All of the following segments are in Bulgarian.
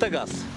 Atagaço.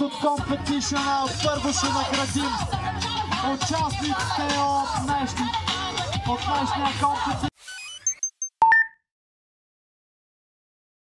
От Competition. Първо ще наградим участниците от днешния компетишън.